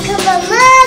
Welcome, Mama.